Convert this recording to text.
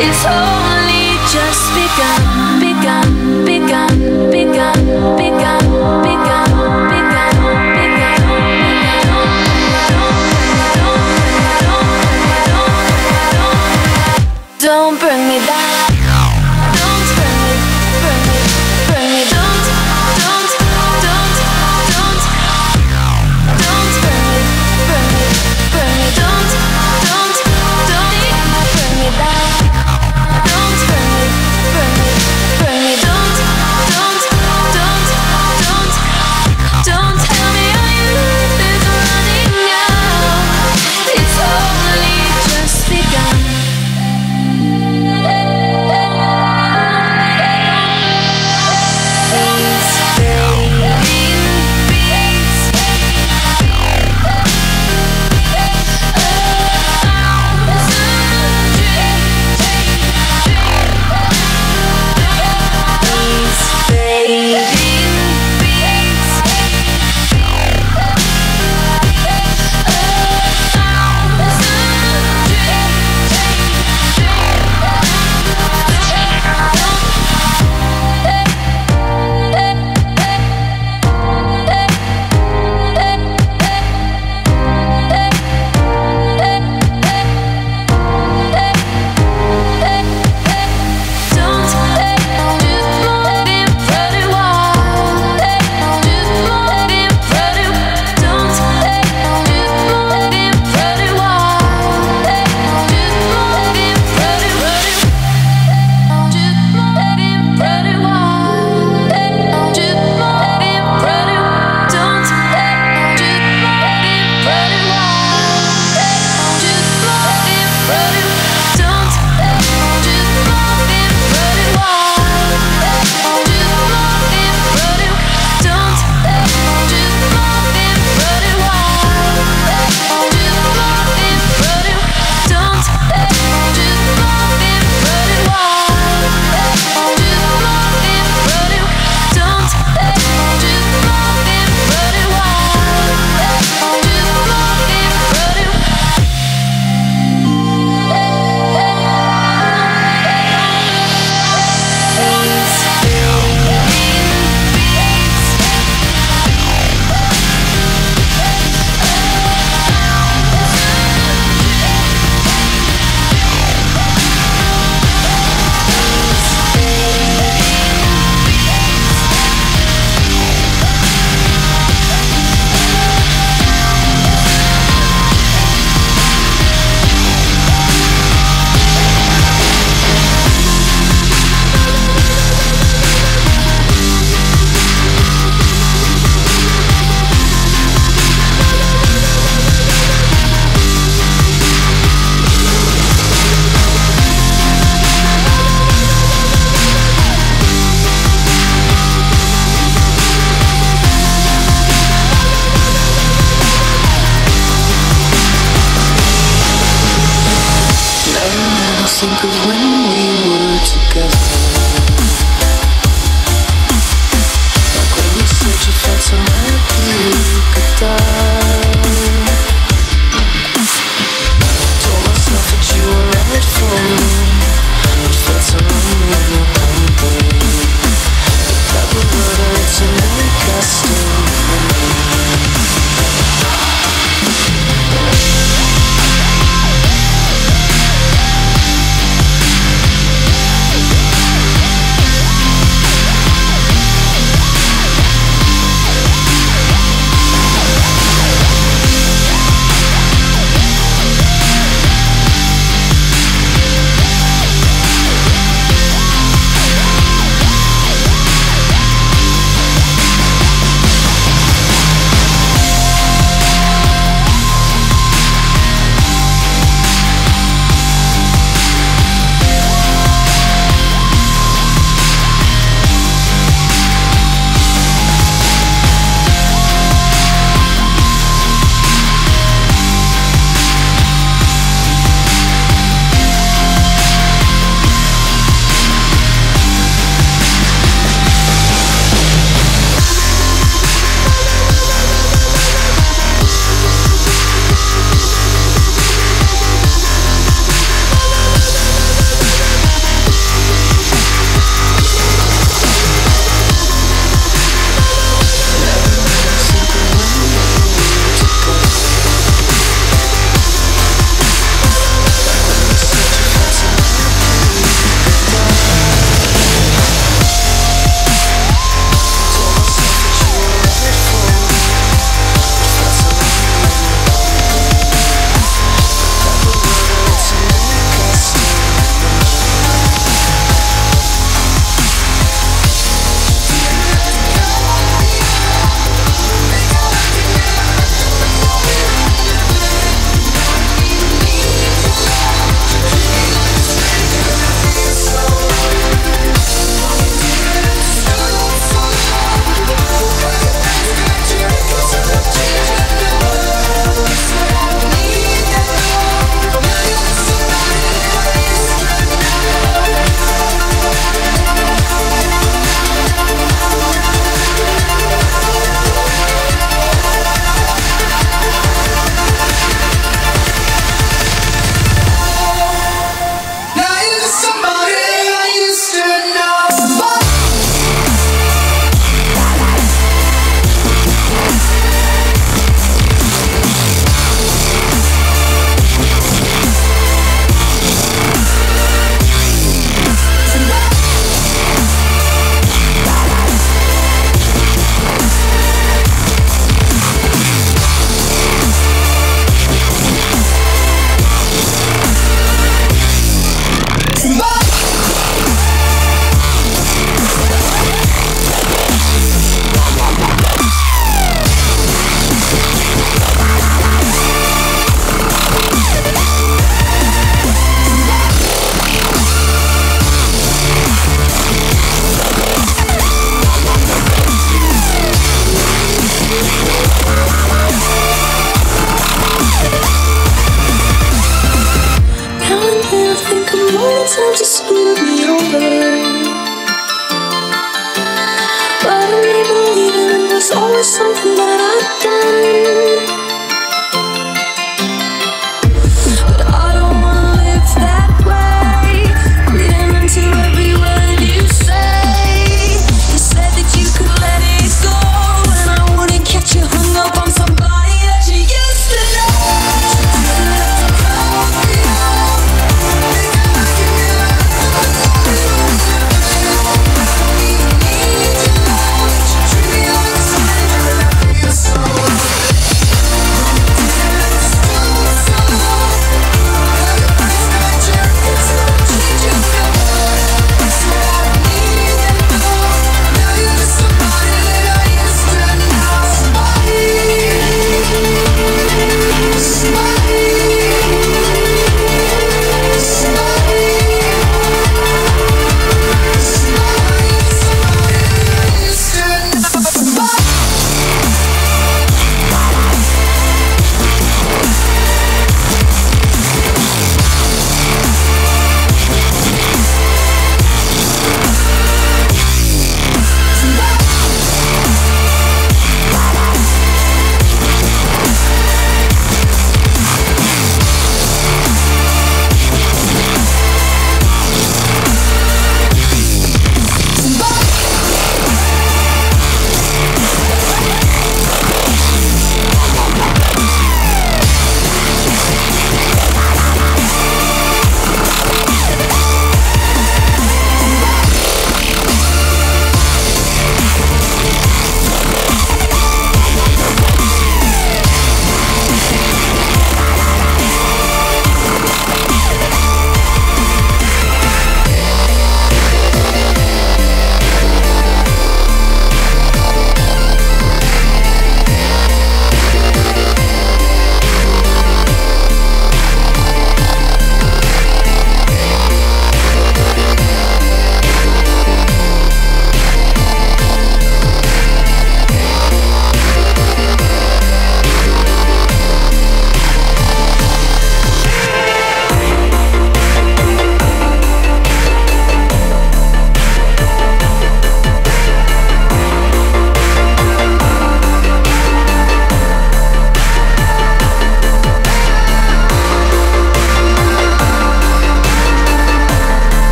It's all